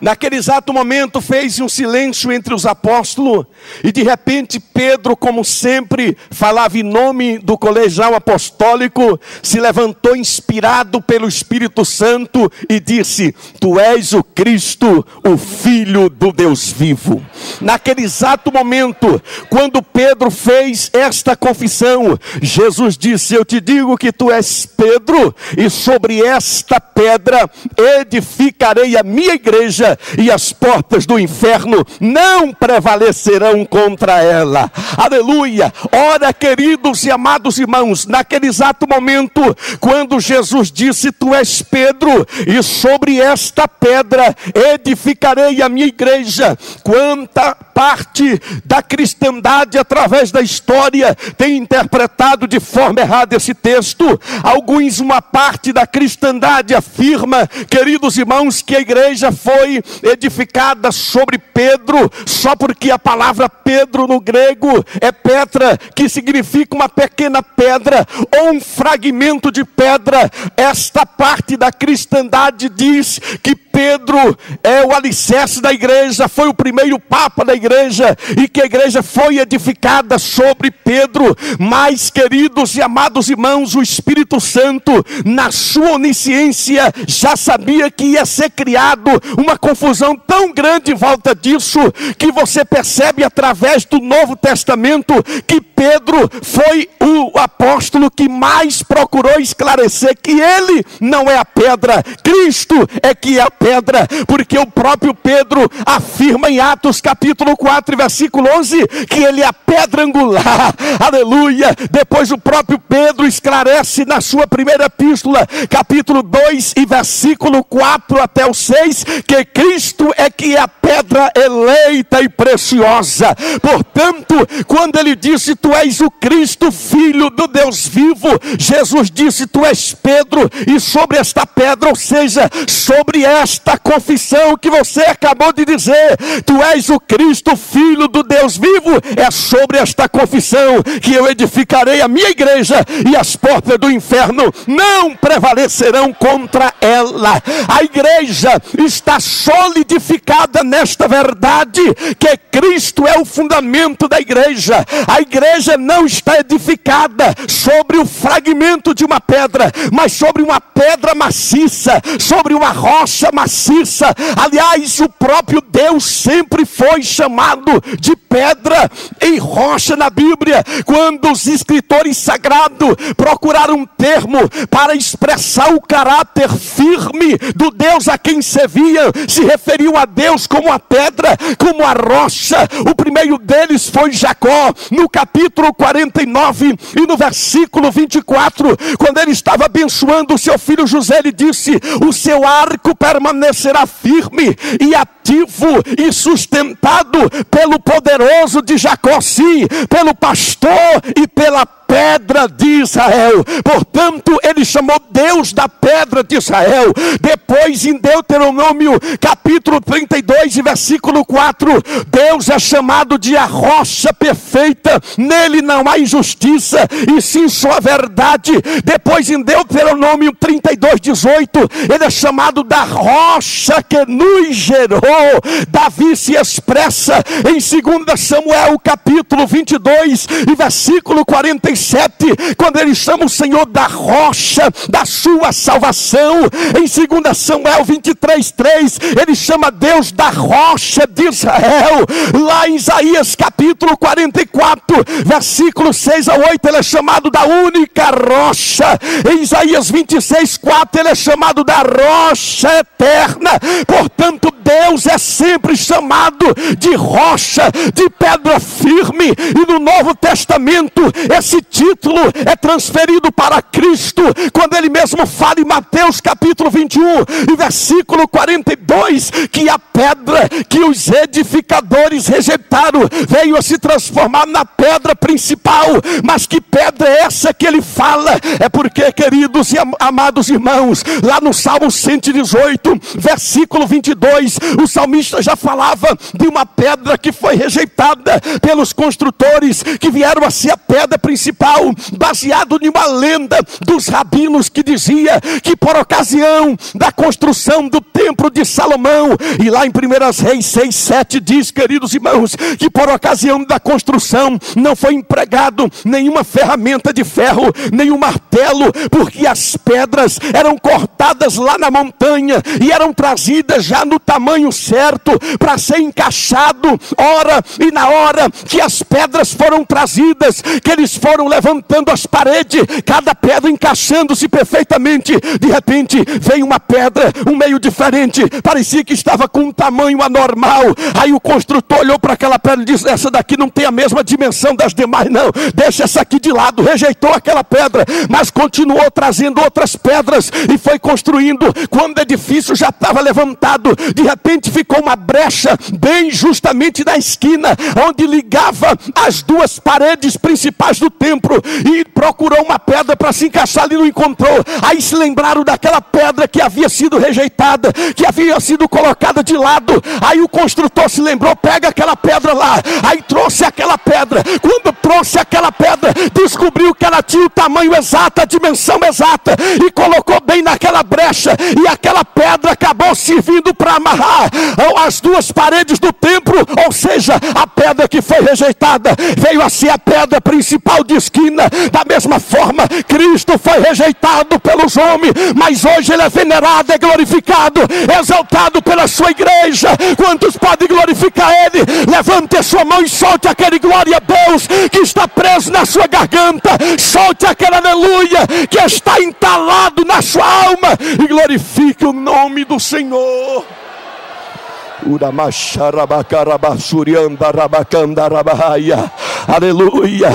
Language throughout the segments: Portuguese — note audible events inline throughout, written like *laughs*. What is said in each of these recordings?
Naquele exato momento fez um silêncio entre os apóstolos, e de repente Pedro, como sempre, falava em nome do colegial apostólico, se levantou inspirado pelo Espírito Santo e disse: Tu és o Cristo, o Filho do Deus vivo. Naquele exato momento, quando Pedro fez esta confissão, Jesus disse: Eu te digo que tu és Pedro, e sobre esta pedra edificarei a minha igreja e as portas do inferno não prevalecerão contra ela. Aleluia! Ora, queridos e amados irmãos, naquele exato momento, quando Jesus disse: Tu és Pedro, e sobre esta pedra edificarei a minha igreja. Quanta parte da cristandade através da história tem interpretado de forma errada esse texto. Alguns, uma parte da cristandade afirma, queridos irmãos, que a igreja foi edificada sobre Pedro, só porque a palavra Pedro no grego é Petra, que significa uma pequena pedra ou um fragmento de pedra. Esta parte da cristandade diz que Pedro é o alicerce da igreja, foi o primeiro papa da igreja, e que a igreja foi edificada sobre Pedro. Mas, queridos e amados irmãos, o Espírito Santo, na sua onisciência, já sabia que ia ser criado uma confusão tão grande em volta disso, que você percebe através do Novo Testamento que Pedro foi o apóstolo que mais procurou esclarecer que ele não é a pedra, Cristo é que é a pedra, porque o próprio Pedro afirma em Atos capítulo 4, versículo 11, que ele é a pedra angular, *laughs* aleluia. Depois o próprio Pedro esclarece na sua primeira epístola, capítulo 2 e versículo 4 até o 6, que Cristo é que é a pedra eleita e preciosa. Portanto, quando ele disse: Tu és o Cristo, filho do Deus vivo, Jesus disse: Tu és Pedro, e sobre esta pedra, ou seja, sobre esta confissão que você acabou de dizer, Tu és o Cristo, filho do Deus vivo, é sobre esta confissão que eu edificarei a minha igreja, e as portas do inferno não prevalecerão contra ela. A igreja está solidificada nesta verdade que Cristo é o fundamento da igreja. A igreja não está edificada sobre o fragmento de uma pedra, mas sobre uma pedra maciça, sobre uma rocha maciça. Aliás, o próprio Deus sempre foi chamado de pedra em rocha na Bíblia. Quando os escritores sagrados procuraram um termo para expressar o caráter firme do Deus a quem servia, se referiam a Deus como a pedra, como a rocha. O primeiro deles foi Jacó, no capítulo 49 e no versículo 24, quando ele estava abençoando o seu filho José, ele disse: O seu arco permanecerá firme e e sustentado pelo poderoso de Jacó, sim, pelo pastor e pela pedra de Israel. Portanto, ele chamou Deus da pedra de Israel. Depois, em Deuteronômio, capítulo 32, versículo 4, Deus é chamado de a rocha perfeita. Nele não há injustiça, e sim sua verdade. Depois, em Deuteronômio 32, 18, ele é chamado da rocha que nos gerou. Davi se expressa em 2 Samuel, capítulo 22, e versículo 45 7, quando ele chama o Senhor da rocha da sua salvação. Em 2 Samuel 23, 3, ele chama Deus da rocha de Israel. Lá em Isaías capítulo 44, versículo 6 a 8, ele é chamado da única rocha. Em Isaías 26, 4, ele é chamado da rocha eterna. Portanto, Deus é sempre chamado de rocha, de pedra firme. E no Novo Testamento, esse título é transferido para Cristo, quando ele mesmo fala em Mateus capítulo 21 e versículo 42, que a pedra que os edificadores rejeitaram veio a se transformar na pedra principal. Mas que pedra é essa que ele fala? É porque, queridos e amados irmãos, lá no Salmo 118, versículo 22, o salmista já falava de uma pedra que foi rejeitada pelos construtores, que vieram a ser a pedra principal, baseado em uma lenda dos rabinos que dizia que por ocasião da construção do templo de Salomão, e lá em 1 Reis 6, 7 diz, queridos irmãos, que por ocasião da construção não foi empregado nenhuma ferramenta de ferro, nenhum martelo, porque as pedras eram cortadas lá na montanha e eram trazidas já no tamanho certo para ser encaixado, hora e na hora que as pedras foram trazidas, que eles foram levantando as paredes, cada pedra encaixando-se perfeitamente. De repente veio uma pedra, um meio diferente, parecia que estava com um tamanho anormal. Aí o construtor olhou para aquela pedra e disse: Essa daqui não tem a mesma dimensão das demais, não. Deixa essa aqui de lado. Rejeitou aquela pedra, mas continuou trazendo outras pedras e foi construindo. Quando o edifício já estava levantado, de repente ficou uma brecha bem justamente na esquina, onde ligava as duas paredes principais do templo e procurou uma pedra para se encaixar ali, não encontrou. Aí se lembraram daquela pedra que havia sido rejeitada, que havia sido colocada de lado. Aí o construtor se lembrou: pega aquela pedra lá. Aí trouxe aquela pedra. Quando trouxe aquela pedra, descobriu que ela tinha o tamanho exato, a dimensão exata, e colocou bem naquela brecha. E aquela pedra acabou servindo para amarrar as duas paredes do templo, ou seja, a pedra que foi rejeitada veio a ser a pedra principal de esquina. Da mesma forma, Cristo foi rejeitado pelos homens, mas hoje ele é venerado, é glorificado, exaltado pela sua igreja. Quantos podem glorificar ele? Levante a sua mão e solte aquele glória a Deus que está preso na sua garganta. Solte aquele aleluia que está entalado na sua alma e glorifique o nome do Senhor. Aleluia,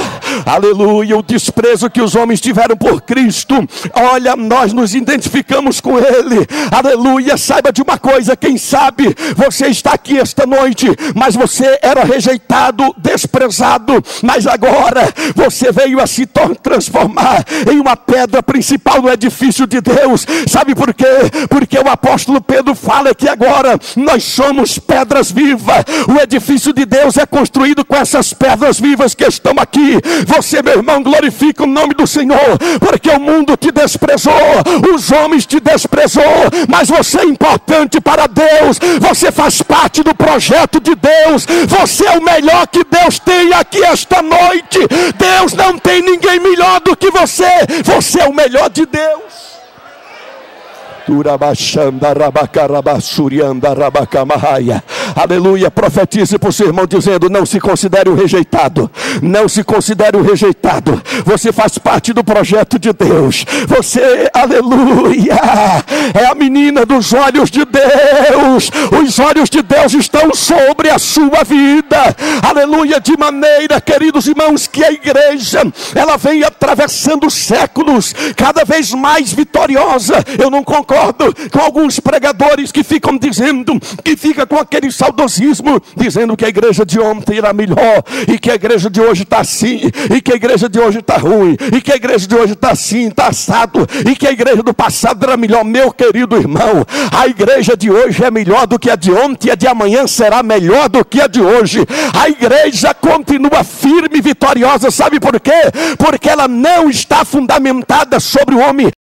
aleluia. O desprezo que os homens tiveram por Cristo, olha, nós nos identificamos com Ele, aleluia. Saiba de uma coisa: quem sabe você está aqui esta noite, mas você era rejeitado, desprezado, mas agora você veio a se transformar em uma pedra principal no edifício de Deus. Sabe por quê? Porque o apóstolo Pedro fala que agora nós somos pedras vivas. O edifício de Deus é construído com essas pedras vivas que estão aqui. Você, meu irmão, glorifica o nome do Senhor, porque o mundo te desprezou, os homens te desprezou, mas você é importante para Deus. Você faz parte do projeto de Deus. Você é o melhor que Deus tem aqui esta noite. Deus não tem ninguém melhor do que você. Você é o melhor de Deus. Aleluia. Profetize para o seu irmão dizendo: Não se considere o rejeitado. Não se considere o rejeitado. Você faz parte do projeto de Deus. Você, aleluia, é a menina dos olhos de Deus. Os olhos de Deus estão sobre a sua vida. Aleluia. De maneira, queridos irmãos, que a igreja ela vem atravessando séculos, cada vez mais vitoriosa. Eu não concordo concordo com alguns pregadores que ficam dizendo, que fica com aquele saudosismo, dizendo que a igreja de ontem era melhor, e que a igreja de hoje está assim, e que a igreja de hoje está ruim, e que a igreja de hoje está assim, está assado, e que a igreja do passado era melhor, meu querido irmão. A igreja de hoje é melhor do que a de ontem, e a de amanhã será melhor do que a de hoje. A igreja continua firme e vitoriosa, sabe por quê? Porque ela não está fundamentada sobre o homem,